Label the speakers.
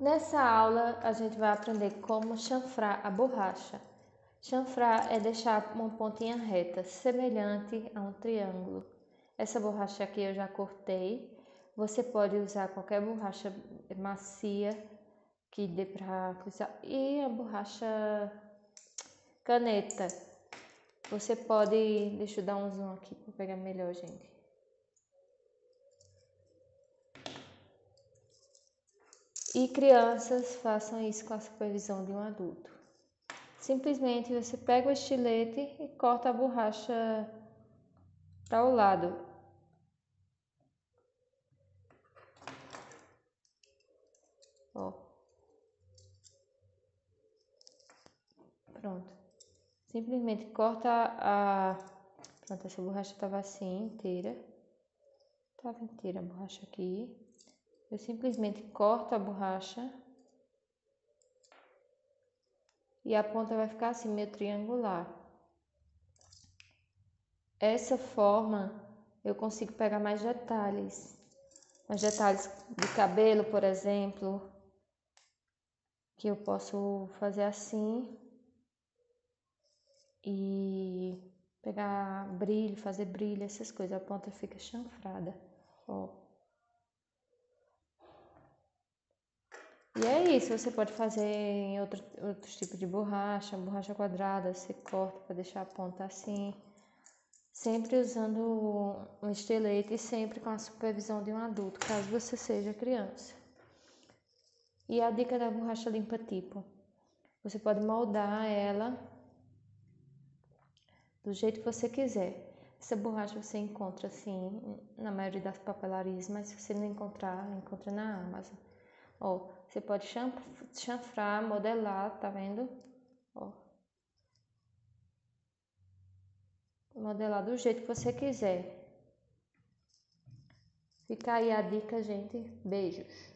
Speaker 1: Nessa aula a gente vai aprender como chanfrar a borracha. Chanfrar é deixar uma pontinha reta, semelhante a um triângulo. Essa borracha aqui eu já cortei. Você pode usar qualquer borracha macia que dê para. E a borracha caneta. Você pode. Deixa eu dar um zoom aqui para pegar melhor, gente. E crianças façam isso com a supervisão de um adulto. Simplesmente você pega o estilete e corta a borracha para o lado. Ó. Pronto. Simplesmente corta a. Pronto, essa borracha estava assim inteira. Estava inteira a borracha aqui. Eu simplesmente corto a borracha e a ponta vai ficar assim, meio triangular. Essa forma eu consigo pegar mais detalhes. Mais detalhes de cabelo, por exemplo, que eu posso fazer assim e pegar brilho, fazer brilho, essas coisas. A ponta fica chanfrada, ó. E é isso, você pode fazer em outro, outros tipos de borracha, borracha quadrada, você corta para deixar a ponta assim. Sempre usando um estilete e sempre com a supervisão de um adulto, caso você seja criança. E a dica da borracha limpa tipo. Você pode moldar ela do jeito que você quiser. Essa borracha você encontra assim na maioria das papelarias, mas se você não encontrar, encontra na Amazon. Ó, você pode chanfrar, modelar, tá vendo? Ó. Modelar do jeito que você quiser. Fica aí a dica, gente. Beijos.